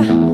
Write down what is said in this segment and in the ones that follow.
Bye.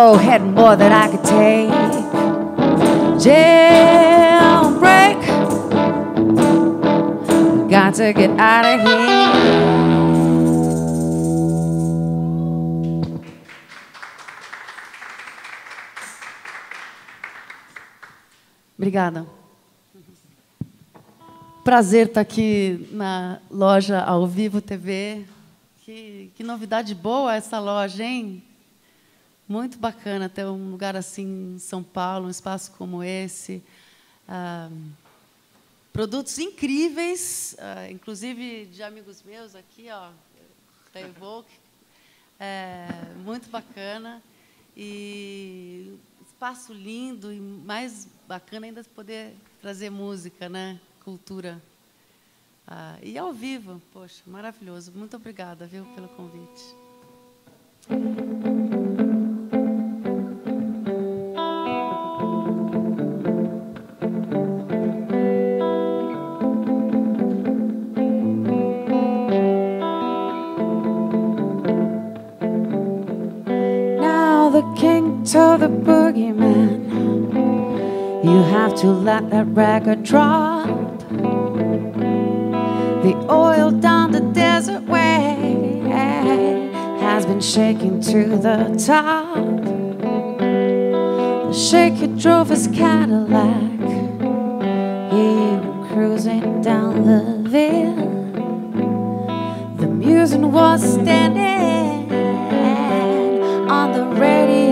Oh, had more than I could take. Jailbreak. Got to get out of here. Obrigada. Prazer estar aqui na loja ao vivo TV. Que, que novidade boa essa loja, hein? Muito bacana ter um lugar assim em São Paulo, um espaço como esse. Ah, produtos incríveis, ah, inclusive de amigos meus aqui, ó, da Evoque. É, muito bacana. E espaço lindo e mais bacana ainda poder trazer música, né? Cultura. Ah, e ao vivo, poxa, maravilhoso. Muito obrigada, viu, pelo convite. The boogeyman, You have to let that record drop. The oil down the desert way has been shaking to the top. The shaker drove his Cadillac. He went cruising down the Ville. The music was standing on the radiator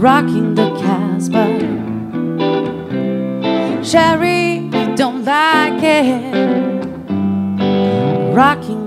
rocking the Casbah. Sherry don't like it, rocking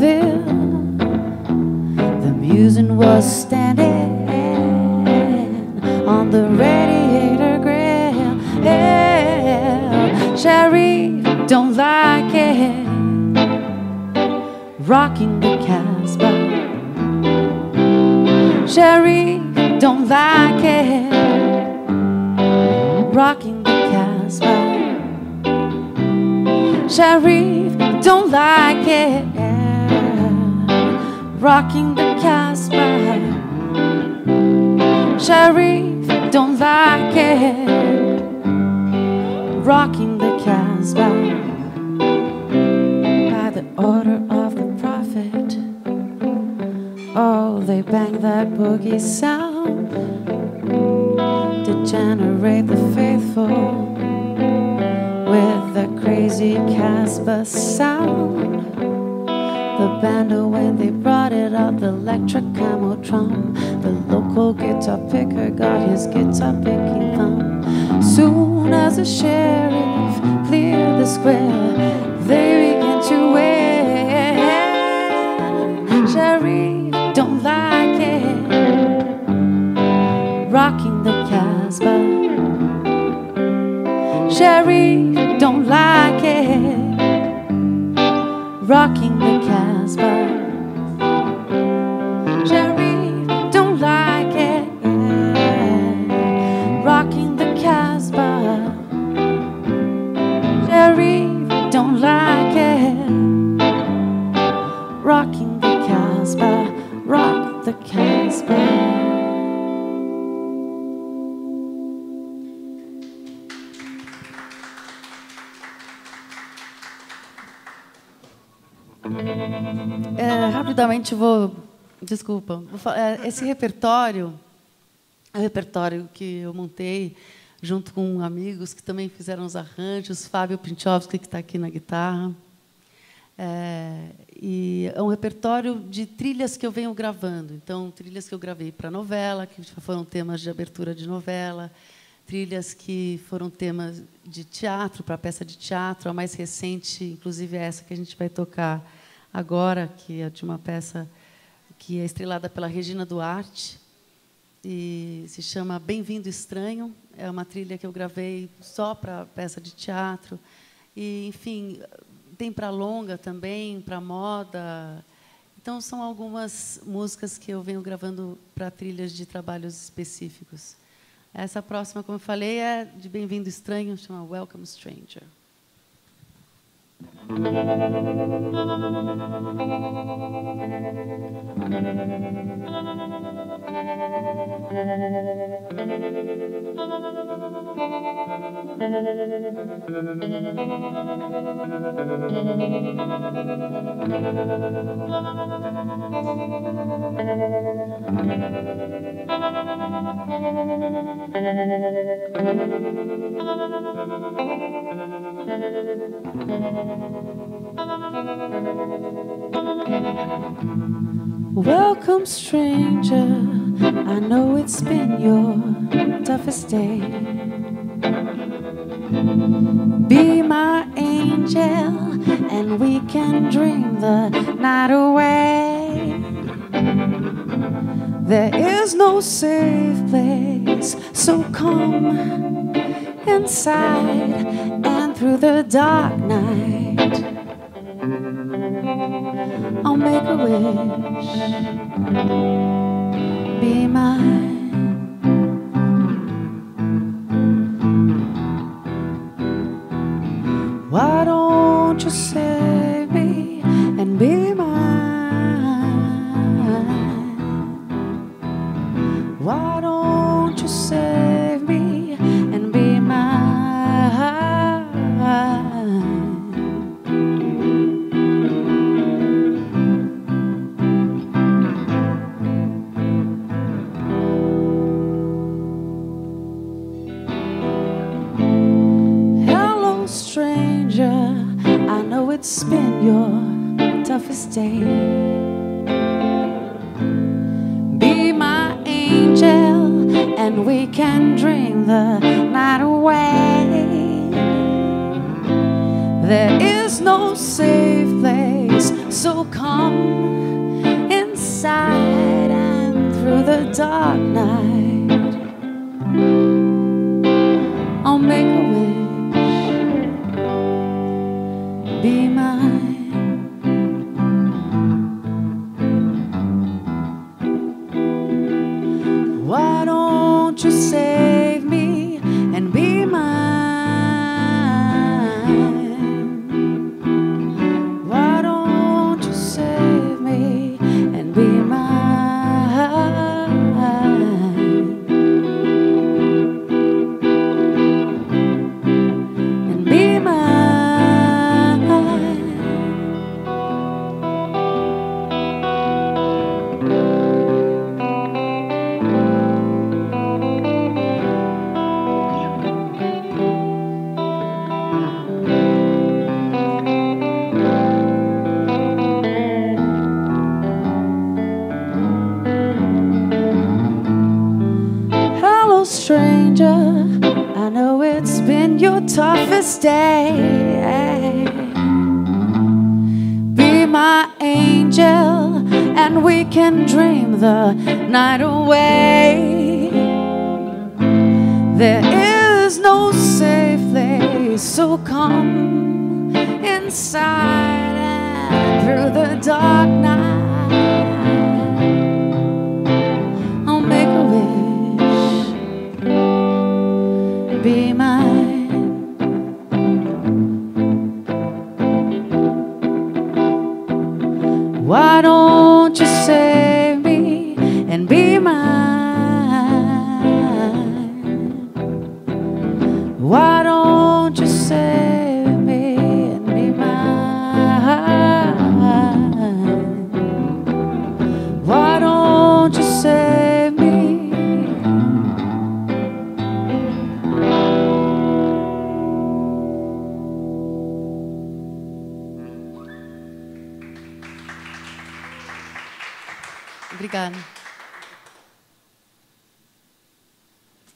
the music was standing on the radiator grill. Yeah. Sherry don't like it, rocking the Casbah. Sherry don't like it, rocking the Casbah. Sherry don't like it, rocking the Casbah. Sherry don't like it, rocking the Casbah. By the order of the prophet, oh, they bang that boogie sound to generate the faithful with the crazy Casbah sound. The band, when they brought it out, the electric camel drum. The local guitar picker got his guitar picking thumb. Soon as the sheriff cleared the square, they began to wear. Sheriff don't like it, rocking the Casbah. Sheriff don't like it rocking the Casbah. Vou. Desculpa. Vou fa- é, esse repertório é um repertório que eu montei junto com amigos que também fizeram os arranjos, Fábio Pinchovski, que está aqui na guitarra. É, e é um repertório de trilhas que eu venho gravando. Então, trilhas que eu gravei para novela, que foram temas de abertura de novela, trilhas que foram temas de teatro, para peça de teatro. A mais recente, inclusive, é essa que a gente vai tocar agora, que é de uma peça que é estrelada pela Regina Duarte e se chama Bem-vindo Estranho. É uma trilha que eu gravei só para peça de teatro. E, enfim, tem para longa também, para moda. Então, são algumas músicas que eu venho gravando para trilhas de trabalhos específicos. Essa próxima, como eu falei, é de Bem-vindo Estranho, chama Welcome Stranger. The Welcome, stranger. I know it's been your toughest day. Be my angel, and we can dream the night away. There is no safe place, so come inside and through the dark night. I'll make a wish. Be mine. Why don't you save Obrigada.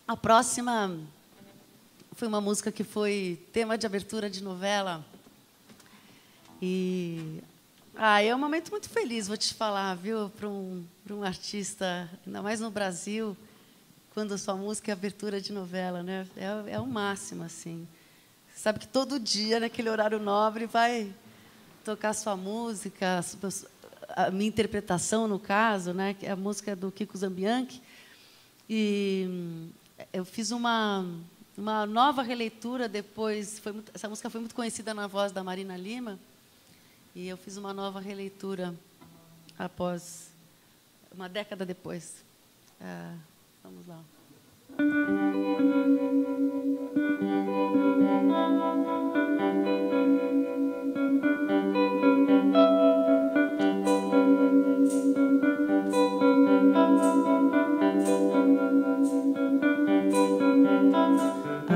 A próxima foi uma música que foi tema de abertura de novela. E ah, é um momento muito feliz, vou te falar, viu, para um, um artista, ainda mais no Brasil, quando a sua música é abertura de novela, né? É, é o máximo, assim. Sabe que todo dia, naquele horário nobre, vai tocar sua música, a minha interpretação, no caso, né? que é a música do Kiko Zambianchi. E hum, eu fiz uma, uma nova releitura depois. Muito- essa música foi muito conhecida na voz da Marina Lima. E eu fiz uma nova releitura após, uma década depois. Ah, vamos lá.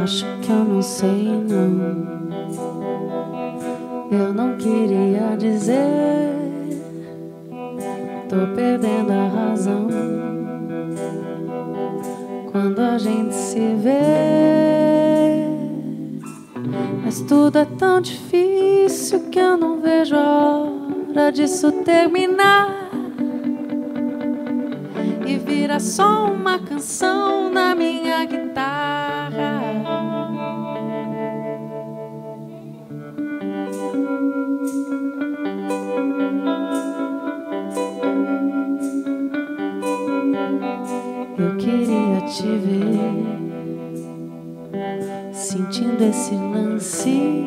Acho que eu não sei não. Eu não queria dizer Tô perdendo a razão quando a gente se vê. Mas tudo é tão difícil que eu não vejo a hora disso terminar e vira só uma canção na minha guitarra. Sentindo esse lance,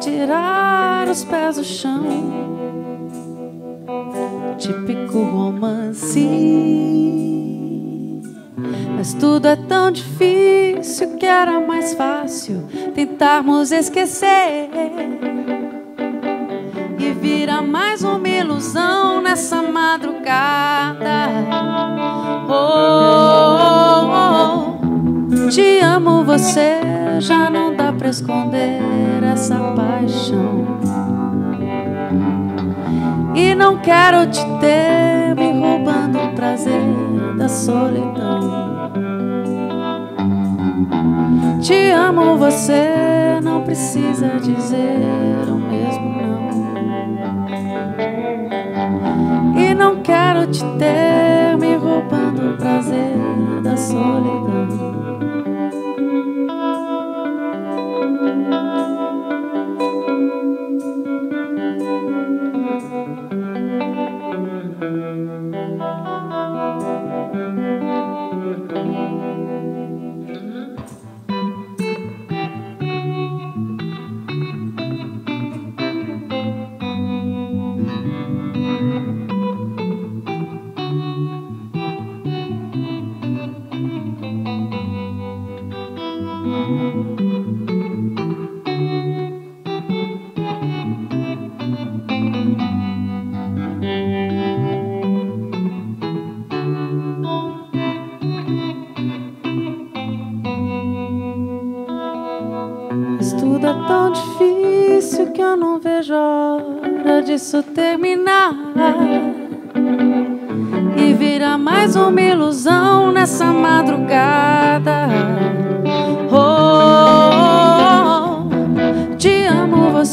tirar os pés do chão típico romance. Mas tudo é tão difícil que era mais fácil tentarmos esquecer. E vira mais uma ilusão nessa madrugada. Oh, oh, oh. Te amo, você já não dá pra esconder essa paixão. E não quero te ter me roubando o prazer da solidão. Te amo, você não precisa dizer o mesmo não. E não quero te ter me roubando o prazer da solidão.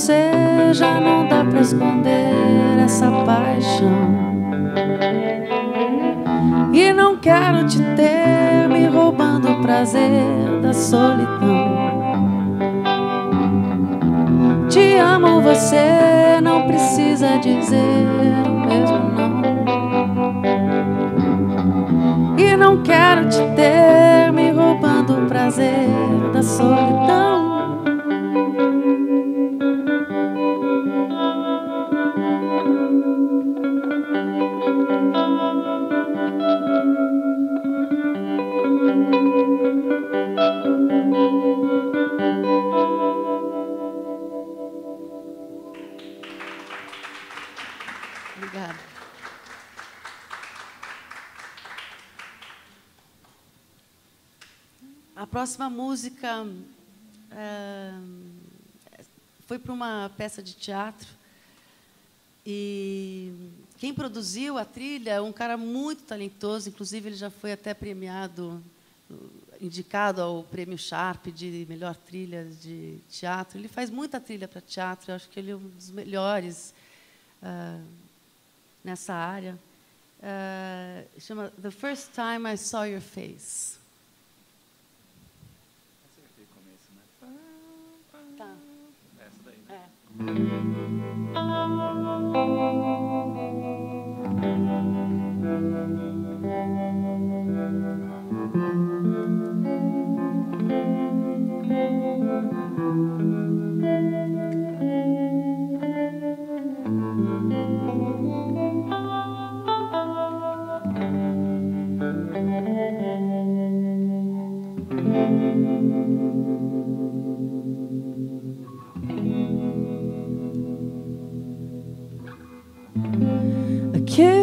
Você já não dá pra esconder essa paixão. E não quero te ter me roubando o prazer da solidão. Te amo, você não precisa dizer o mesmo não. E não quero te ter me roubando o prazer da solidão. Música eh, foi para uma peça de teatro e quem produziu a trilha é um cara muito talentoso, inclusive ele já foi até premiado, indicado ao Prêmio Sharp de melhor trilha de teatro. Ele faz muita trilha para teatro, eu acho que ele é um dos melhores ah, nessa área. Ah, chama The First Time I Saw Your Face. うん。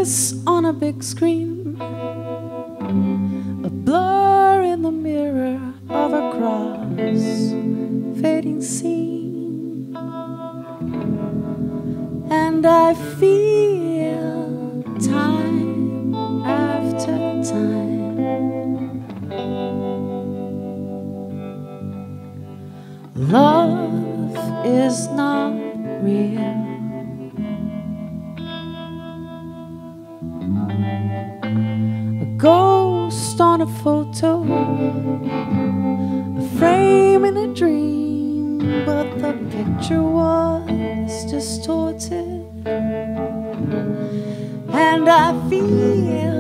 On a big screen, a blur in the mirror of a cross fading scene. And I feel dream, but the picture was distorted. And I feel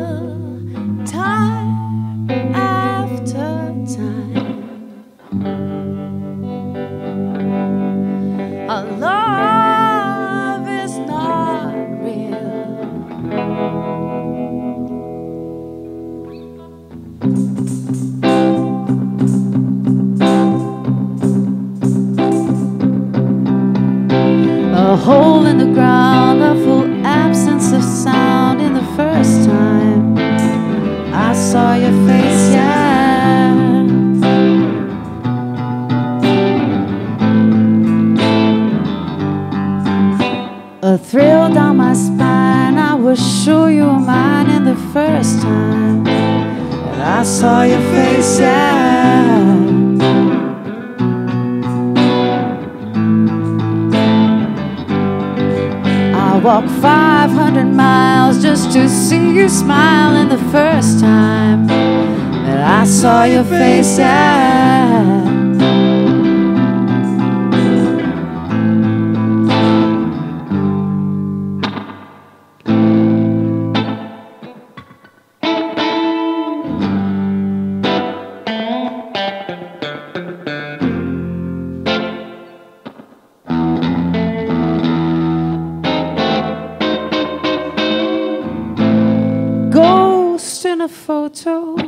멈춰줘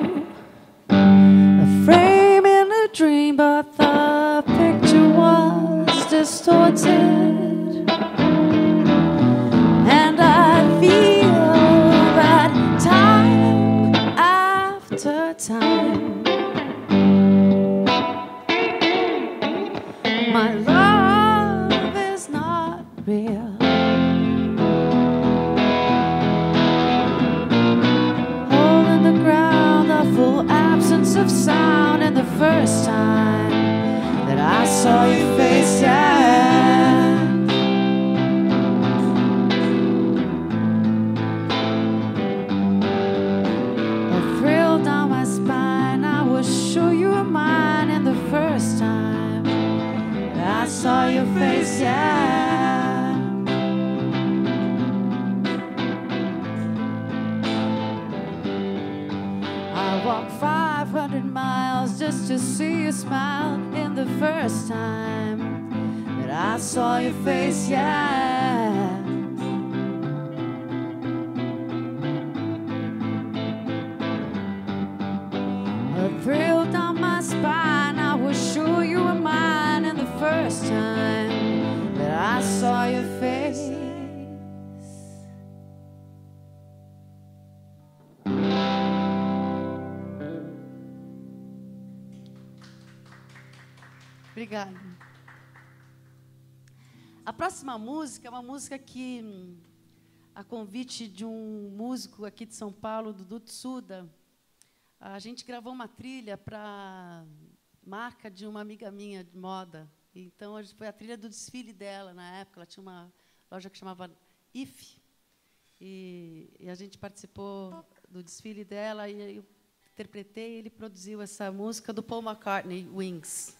spine, I was sure you were mine in the first time that I saw your face. Obrigada. A próxima música é uma música que, hum, a convite de um músico aqui de São Paulo, Dudu Tsuda, a gente gravou uma trilha para marca de uma amiga minha de moda. Então, foi a trilha do desfile dela na época. Ela tinha uma loja que chamava IF. E, e a gente participou do desfile dela e eu interpretei. Ele produziu essa música do Paul McCartney, Wings.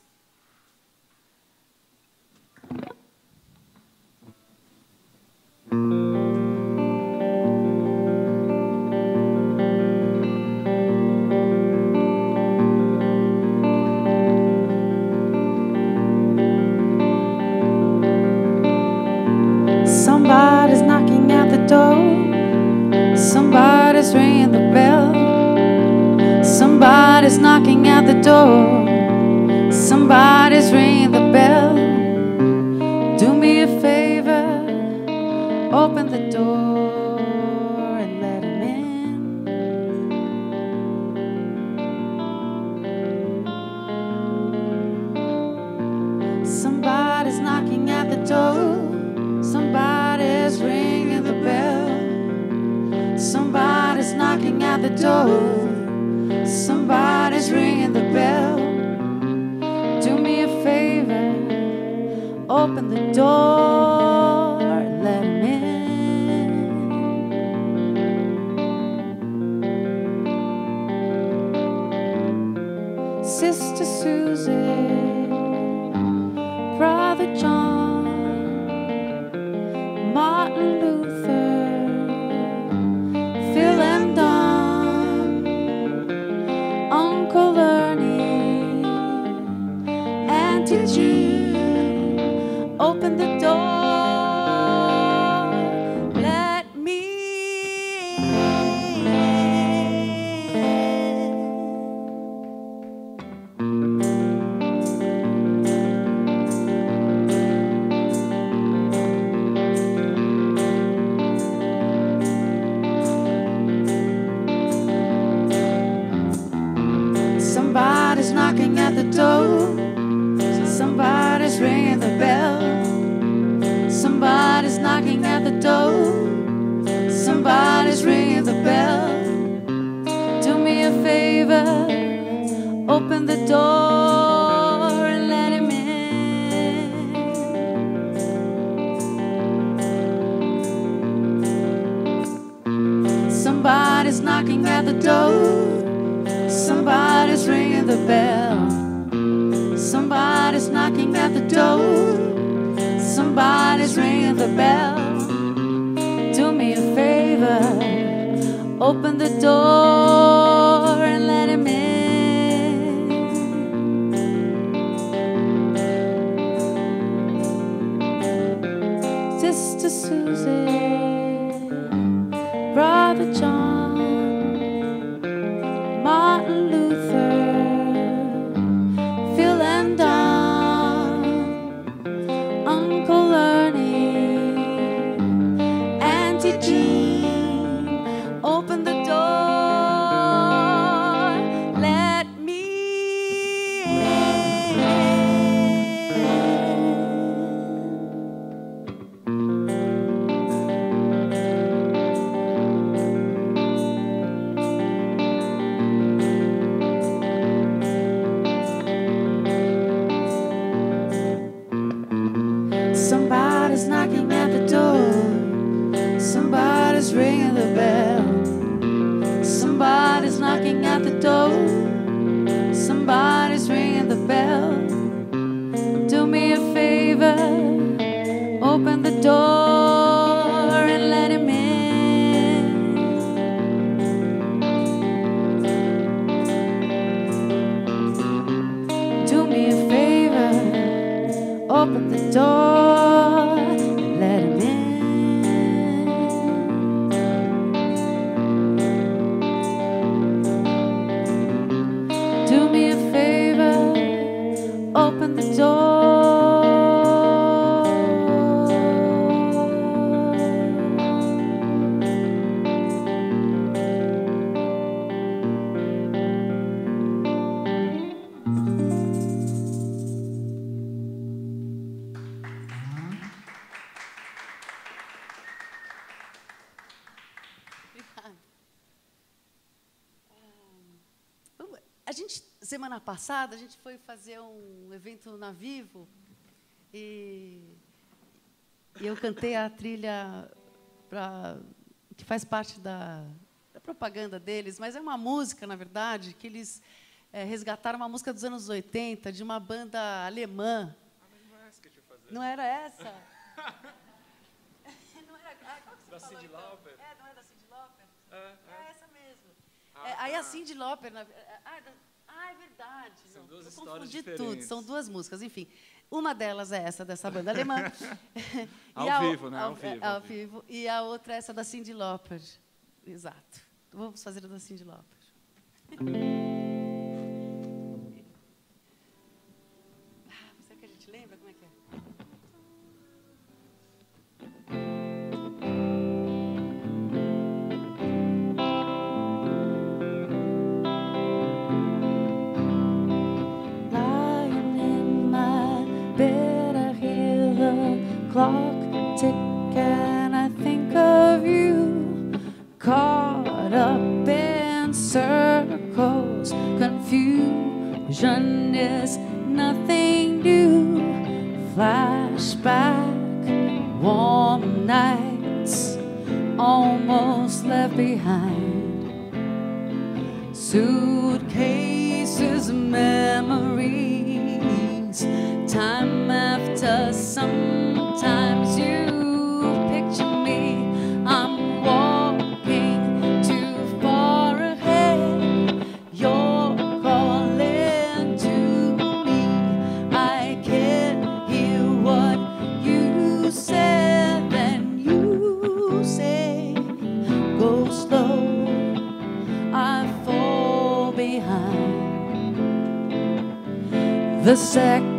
Open the door and let him in. Somebody's knocking at the door. Somebody's ringing the bell. Somebody's knocking at the door. Somebody's ringing the bell. Do me a favor, open the door, knocking at the door. Somebody's ringing the bell. Somebody's knocking at the door. Somebody's ringing the bell. Do me a favor, open the door and let him in. Somebody's knocking at the door. The bell. Somebody's knocking at the door. Somebody's ringing the bell. Do me a favor. Open the door passada, a gente foi fazer um evento na Vivo e, e eu cantei a trilha pra, que faz parte da, da propaganda deles, mas é uma música, na verdade, que eles eh, resgataram uma música dos anos 80 de uma banda alemã. Não era essa? não era, ah, qual que você Da falou, Cyndi então? Lauper? É, não é da Cyndi Lauper? É, É essa mesmo. Ah, É, aí a tá. Cyndi Lauper... Na, ah, da- ah, é verdade. São Não, duas eu histórias confundi diferentes. tudo. São duas músicas, enfim. Uma delas é essa, dessa banda alemã. Ao a vivo, né? Ao Ao, vivo, é, ao ao vivo. E a outra é essa da Cyndi Lauper. Exato. Vamos fazer a da Cyndi Lauper. Vision is nothing new. Flashback, warm nights, almost left behind. Suitcases, memories, time after some time. the second.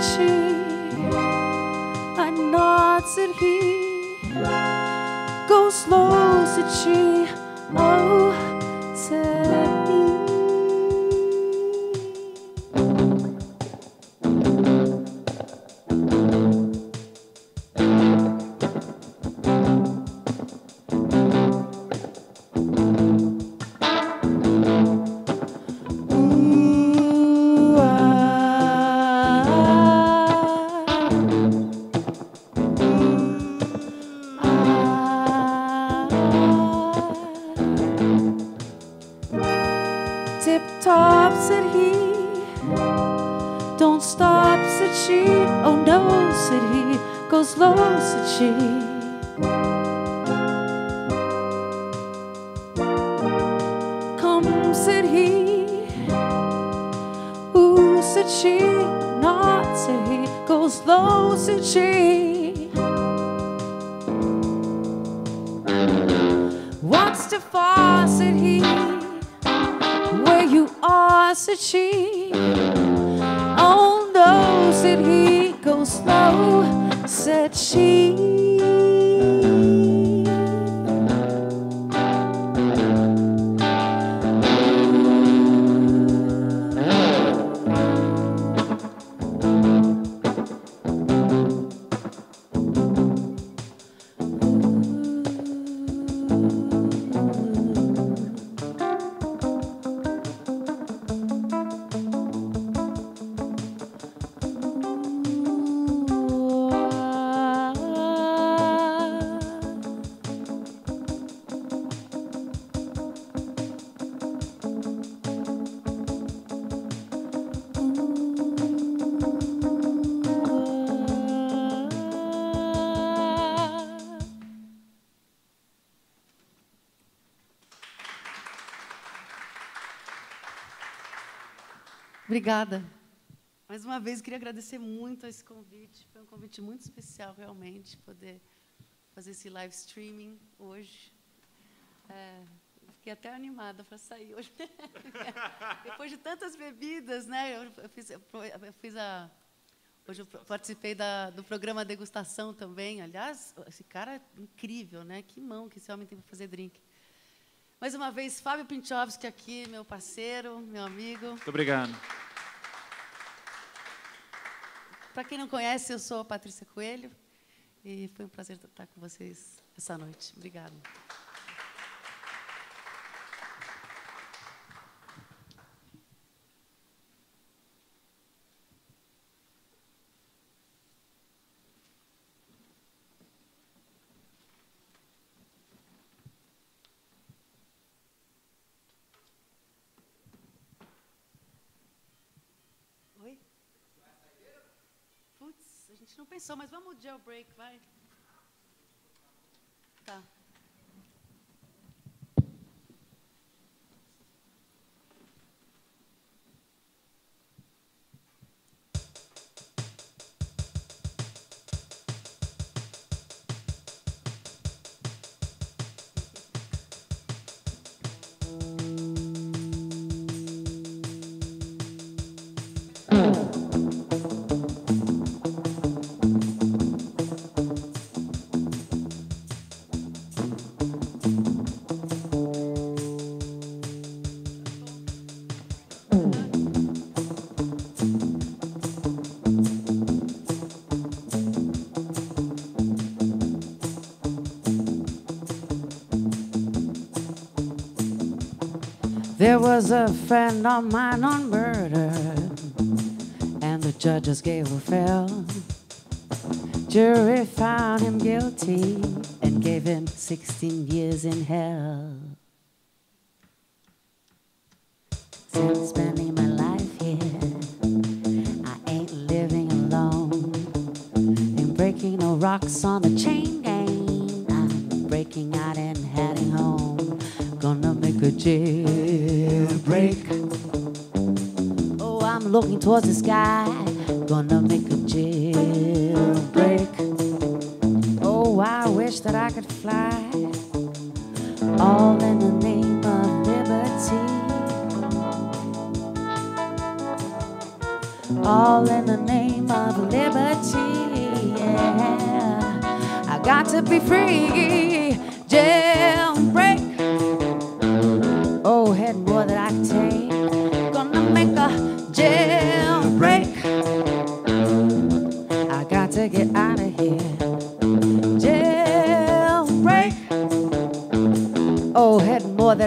事。She. Oh no, said he. Go slow, said she. Come, said he. Ooh, said she. Not, said he. Go slow, said she. What's too far, said he. Where you are, said she. She. Obrigada. Mais uma vez, queria agradecer muito esse convite. Foi um convite muito especial, realmente, poder fazer esse live streaming hoje. É, fiquei até animada para sair hoje. Depois de tantas bebidas, né? Eu, fiz, eu fiz a. Hoje eu participei da, do programa Degustação também. Aliás, esse cara é incrível, né? Que mão que esse homem tem para fazer drink. Mais uma vez, Fábio Pinchovski aqui, meu parceiro, meu amigo. Muito obrigado. Para quem não conhece, eu sou a Patrícia Coelho e foi um prazer estar com vocês essa noite. Obrigada. Oi? Putz, a gente não pensou, mas vamos jailbreak, vai. There was a friend of mine on murder, and the judges gave a fair. Jury found him guilty and gave him 16 years in hell. Towards the sky. Gonna make a jailbreak. Oh, I wish that I could fly. All in the name of liberty. All in the name of liberty. Yeah. I got to be free. Jailbreak. Oh, had more that I can.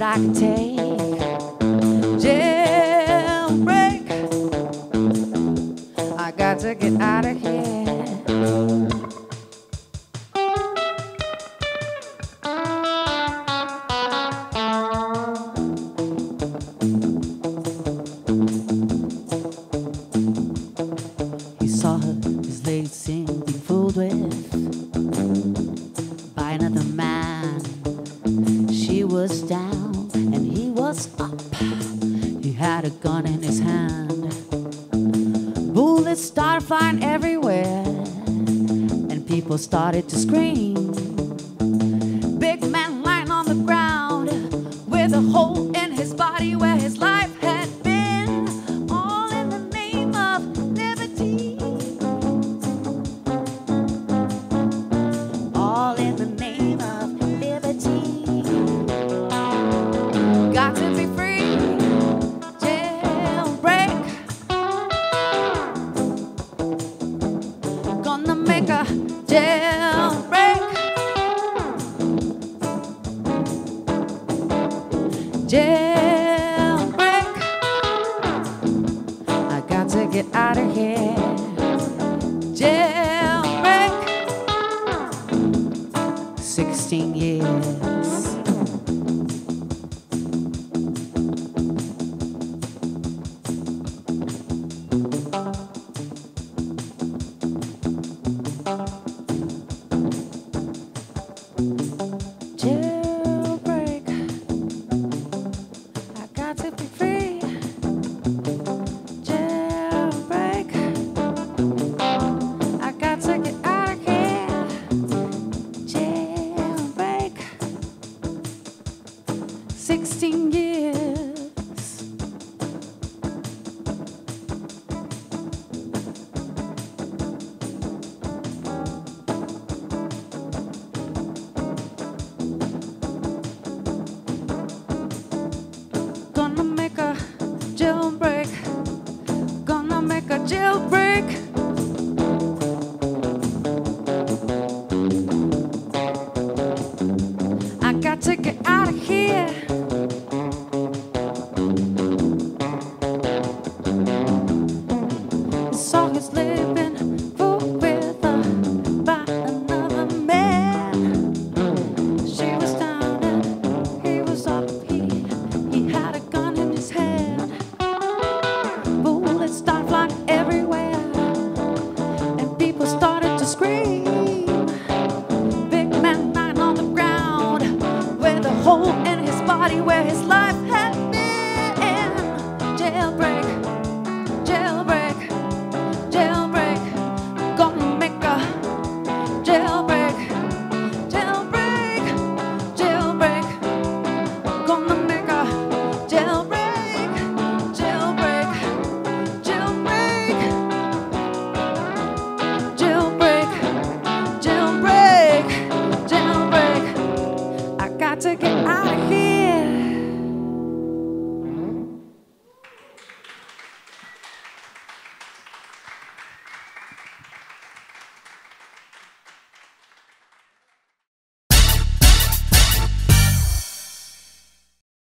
like a tail.